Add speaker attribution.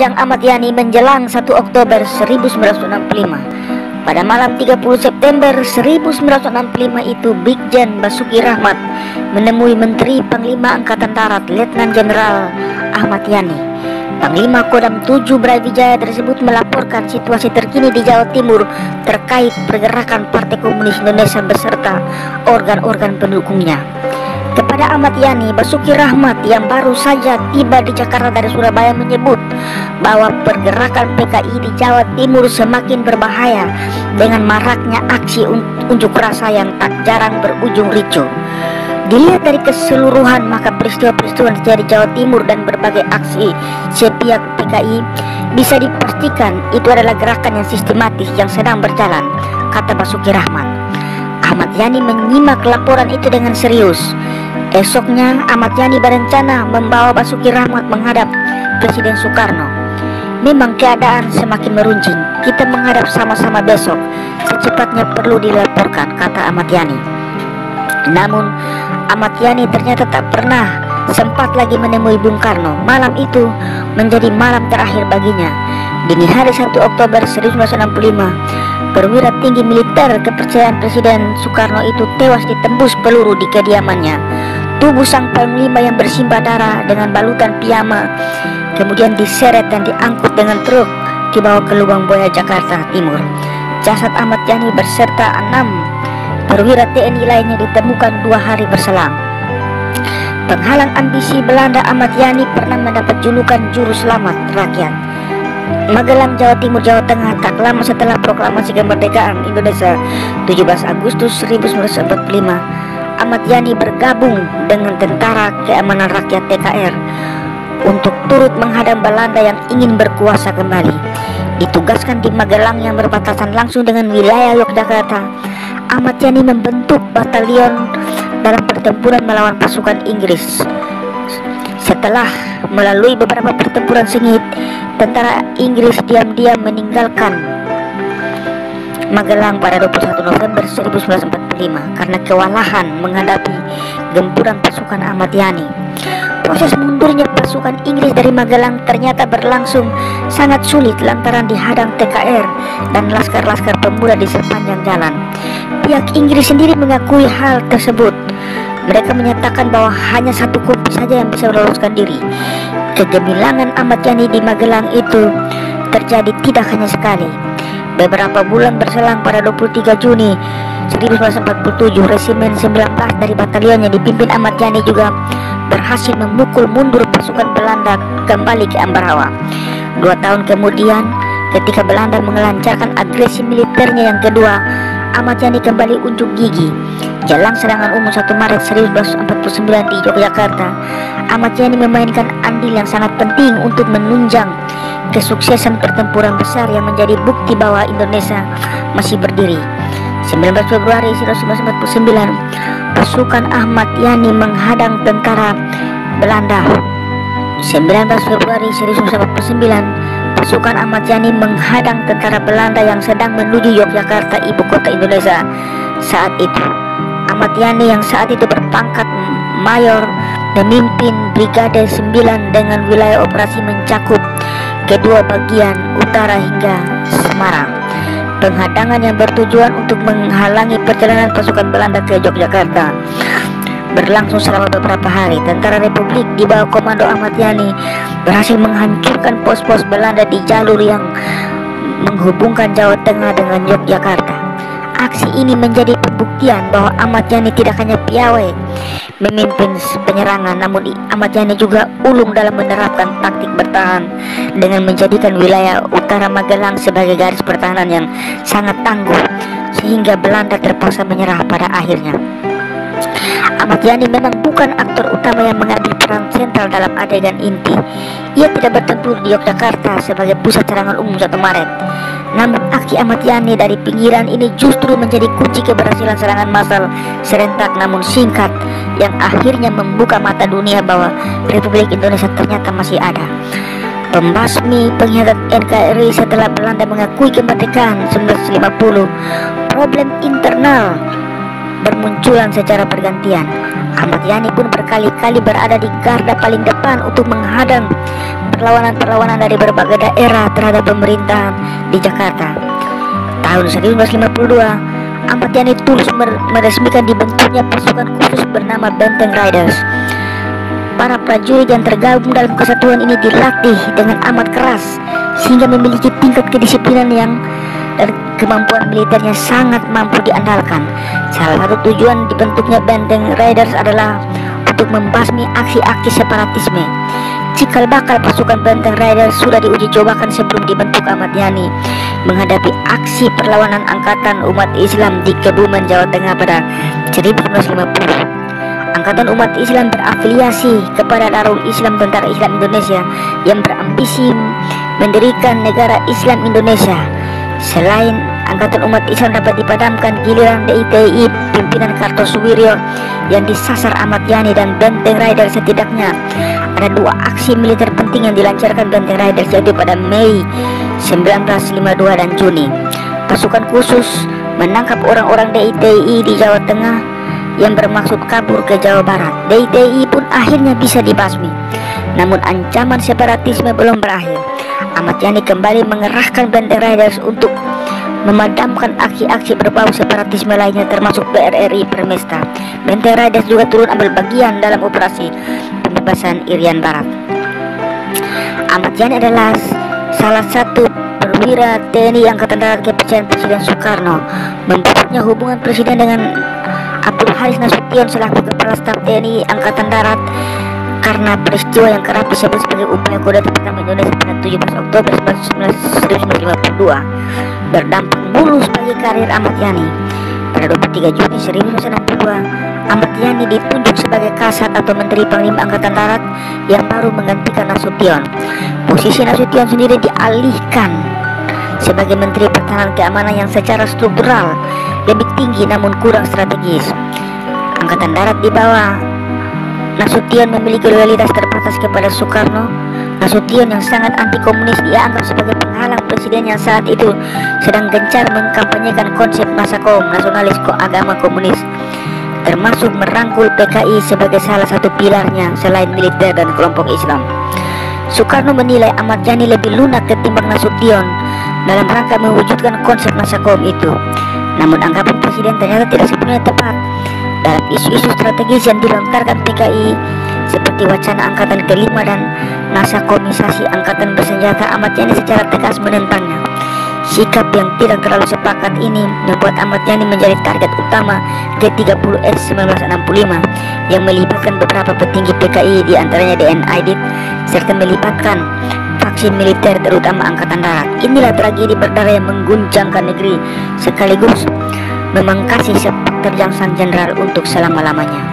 Speaker 1: menerjang Ahmad Yani menjelang 1 Oktober 1965. Pada malam 30 September 1965 itu Brigjen Basuki Rahmat menemui Menteri Panglima Angkatan Darat Letnan Jenderal Ahmad Yani. Panglima Kodam 7 Brawijaya tersebut melaporkan situasi terkini di Jawa Timur terkait pergerakan Partai Komunis Indonesia beserta organ-organ pendukungnya. Kepada Ahmad Yani, Basuki Rahmat yang baru saja tiba di Jakarta dari Surabaya menyebut bahwa pergerakan PKI di Jawa Timur semakin berbahaya dengan maraknya aksi unjuk rasa yang tak jarang berujung ricu. Dilihat dari keseluruhan maka peristiwa-peristiwa di Jawa Timur dan berbagai aksi sepihak PKI bisa dipastikan itu adalah gerakan yang sistematis yang sedang berjalan, kata Basuki Rahmat. Ahmad Yani menyimak laporan itu dengan serius. Esoknya Ahmad Yani berencana membawa Basuki Rahmat menghadap Presiden Soekarno. Memang keadaan semakin meruncing. Kita menghadap sama-sama besok. Secepatnya perlu dilaporkan, kata Ahmad Yani. Namun Ahmad Yani ternyata tak pernah sempat lagi menemui Bung Karno. Malam itu menjadi malam terakhir baginya. Dini hari 1 Oktober 1965, perwira tinggi militer kepercayaan Presiden Soekarno itu tewas ditembus peluru di kediamannya. Tubuh sang panglima yang bersimbah darah dengan balutan piyama kemudian diseret dan diangkut dengan truk dibawa ke Lubang Buaya Jakarta Timur. Jasad Ahmad Yani berserta enam perwira TNI lainnya ditemukan dua hari berselang. Penghalang ambisi Belanda Ahmad Yani pernah mendapat julukan juru selamat rakyat. Magelang, Jawa Timur, Jawa Tengah tak lama setelah proklamasi kemerdekaan Indonesia 17 Agustus 1945 Ahmad Yani bergabung dengan Tentara Keamanan Rakyat TKR untuk turut menghadang Belanda yang ingin berkuasa kembali. Ditugaskan di Magelang yang berbatasan langsung dengan wilayah Yogyakarta, Ahmad Yani membentuk batalion dalam pertempuran melawan pasukan Inggris. Setelah melalui beberapa pertempuran sengit, tentara Inggris diam-diam meninggalkan Magelang pada 21 November 1945 karena kewalahan menghadapi gempuran pasukan Ahmad Yani. Proses mundurnya pasukan Inggris dari Magelang ternyata berlangsung sangat sulit lantaran dihadang TKR dan laskar-laskar pemuda di sepanjang jalan. Pihak Inggris sendiri mengakui hal tersebut. Mereka menyatakan bahwa hanya satu kopi saja yang bisa meloloskan diri. Kegemilangan Ahmad Yani di Magelang itu terjadi tidak hanya sekali, Beberapa bulan berselang pada 23 Juni 1947, Resimen 19 dari batalion yang dipimpin Ahmad Yani juga berhasil memukul mundur pasukan Belanda kembali ke Ambarawa. Dua tahun kemudian, ketika Belanda mengelancarkan agresi militernya yang kedua, Ahmad Yani kembali unjuk gigi. Jalan serangan umum 1 Maret 1949 di Yogyakarta, Ahmad Yani memainkan andil yang sangat penting untuk menunjang kesuksesan pertempuran besar yang menjadi bukti bahwa Indonesia masih berdiri. 19 Februari 1949, pasukan Ahmad Yani menghadang tentara Belanda. 19 Februari 1949, pasukan Ahmad Yani menghadang tentara Belanda yang sedang menuju Yogyakarta, ibu kota Indonesia saat itu. Ahmad Yani yang saat itu berpangkat mayor memimpin Brigade 9 dengan wilayah operasi mencakup kedua bagian utara hingga Semarang. Penghadangan yang bertujuan untuk menghalangi perjalanan pasukan Belanda ke Yogyakarta berlangsung selama beberapa hari. Tentara Republik di bawah komando Ahmad Yani berhasil menghancurkan pos-pos Belanda di jalur yang menghubungkan Jawa Tengah dengan Yogyakarta. Aksi ini menjadi pembuktian bahwa Ahmad Yani tidak hanya piawai memimpin penyerangan, namun Ahmad Yani juga ulung dalam menerapkan taktik bertahan dengan menjadikan wilayah utara Magelang sebagai garis pertahanan yang sangat tangguh sehingga Belanda terpaksa menyerah pada akhirnya. Ahmad Yani memang bukan aktor utama yang mengambil peran sentral dalam adegan inti. Ia tidak bertempur di Yogyakarta sebagai pusat serangan umum 1 Maret. Namun aksi Ahmad Yani dari pinggiran ini justru menjadi kunci keberhasilan serangan massal serentak namun singkat yang akhirnya membuka mata dunia bahwa Republik Indonesia ternyata masih ada. Pembasmi pengkhianat NKRI setelah Belanda mengakui kemerdekaan 1950 Problem internal bermunculan secara bergantian. Ahmad Yani pun berkali-kali berada di garda paling depan untuk menghadang perlawanan-perlawanan dari berbagai daerah terhadap pemerintahan di Jakarta. Tahun 1952, Ahmad Yani tulus meresmikan dibentuknya pasukan khusus bernama Benteng Riders. Para prajurit yang tergabung dalam kesatuan ini dilatih dengan amat keras sehingga memiliki tingkat kedisiplinan yang dan kemampuan militernya sangat mampu diandalkan. Salah satu tujuan dibentuknya Benteng Raiders adalah untuk membasmi aksi-aksi separatisme. Cikal bakal pasukan Benteng Raiders sudah diuji cobakan sebelum dibentuk Ahmad Yani menghadapi aksi perlawanan angkatan umat Islam di Kebumen, Jawa Tengah pada 1950. Angkatan umat Islam berafiliasi kepada Darul Islam Tentara Islam Indonesia yang berambisi mendirikan negara Islam Indonesia Selain angkatan umat Islam dapat dipadamkan giliran DITI pimpinan Kartosuwiryo yang disasar Ahmad Yani dan Benteng Rider setidaknya ada dua aksi militer penting yang dilancarkan Benteng Rider yaitu pada Mei 1952 dan Juni. Pasukan khusus menangkap orang-orang DITI di Jawa Tengah yang bermaksud kabur ke Jawa Barat. DITI pun akhirnya bisa dibasmi. Namun ancaman separatisme belum berakhir. Ahmad Yani kembali mengerahkan Benteng Riders untuk memadamkan aksi-aksi berbau separatisme lainnya termasuk BRRI Permesta. Benteng Riders juga turun ambil bagian dalam operasi pembebasan Irian Barat. Ahmad Yani adalah salah satu perwira TNI Angkatan Darat kepercayaan Presiden Soekarno. Memburuknya hubungan Presiden dengan Abdul Haris Nasution selaku Kepala Staf TNI Angkatan Darat karena peristiwa yang kerap disebut sebagai upaya kudeta pertama Indonesia pada 17 Oktober 1952 berdampak mulus bagi karir Ahmad Yani. Pada 23 Juni 1962, Ahmad Yani ditunjuk sebagai Kasat atau Menteri Panglima Angkatan Darat yang baru menggantikan Nasution. Posisi Nasution sendiri dialihkan sebagai Menteri Pertahanan Keamanan yang secara struktural lebih tinggi namun kurang strategis. Angkatan Darat di bawah Nasution memiliki loyalitas terbatas kepada Soekarno. Nasution yang sangat anti komunis dianggap sebagai penghalang presiden yang saat itu sedang gencar mengkampanyekan konsep masakom nasionalis agama komunis termasuk merangkul PKI sebagai salah satu pilarnya selain militer dan kelompok Islam. Soekarno menilai Ahmad Yani lebih lunak ketimbang Nasution dalam rangka mewujudkan konsep masakom itu. Namun anggapan presiden ternyata tidak sepenuhnya tepat dalam isu-isu strategis yang dilontarkan PKI seperti wacana angkatan kelima dan nasa komisasi angkatan bersenjata Ahmad Yani secara tegas menentangnya. Sikap yang tidak terlalu sepakat ini membuat Ahmad Yani menjadi target utama G30S 1965 yang melibatkan beberapa petinggi PKI di antaranya DN Aidit serta melibatkan vaksin militer terutama angkatan darat. Inilah tragedi berdarah yang mengguncangkan negeri sekaligus memangkasi sepak terjang sang jenderal untuk selama-lamanya.